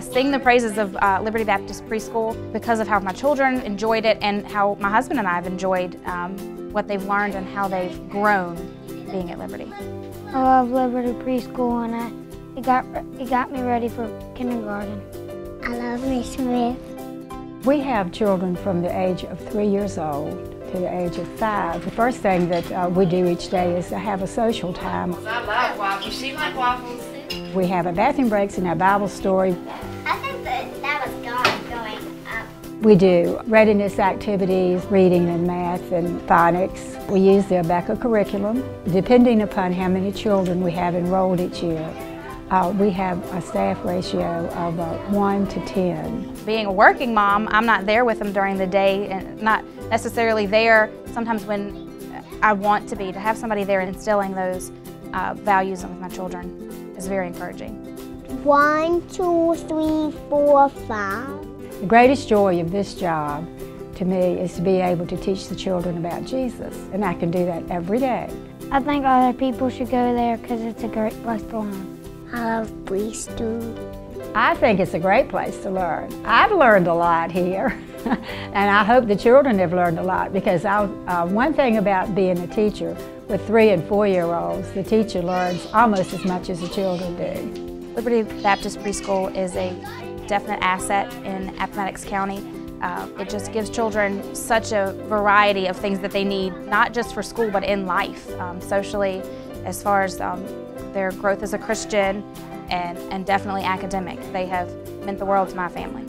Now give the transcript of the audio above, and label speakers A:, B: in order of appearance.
A: sing the praises of uh, Liberty Baptist Preschool because of how my children enjoyed it and how my husband and I have enjoyed um, what they've learned and how they've grown being at Liberty.
B: I love Liberty Preschool and I, it, got, it got me ready for kindergarten.
C: I love Miss Smith.
D: We have children from the age of three years old to the age of five. The first thing that uh, we do each day is to have a social time.
E: I love waffles. You like waffles?
D: We have our bathroom breaks and our Bible story.
C: I that that was God going up.
D: We do readiness activities, reading and math and phonics. We use the Abeka curriculum. Depending upon how many children we have enrolled each year, uh, we have a staff ratio of uh, 1 to 10.
A: Being a working mom, I'm not there with them during the day and not necessarily there sometimes when I want to be. To have somebody there instilling those uh, values with my children is very encouraging.
C: One, two, three, four, five.
D: The greatest joy of this job to me is to be able to teach the children about Jesus, and I can do that every day.
B: I think other people should go there because it's a great place to learn.
C: I love preschool.
D: I think it's a great place to learn. I've learned a lot here, and I hope the children have learned a lot because I, uh, one thing about being a teacher with three and four-year-olds, the teacher learns almost as much as the children do.
A: Liberty Baptist Preschool is a definite asset in Appomattox County. Uh, it just gives children such a variety of things that they need, not just for school, but in life, um, socially, as far as um, their growth as a Christian and, and definitely academic. They have meant the world to my family.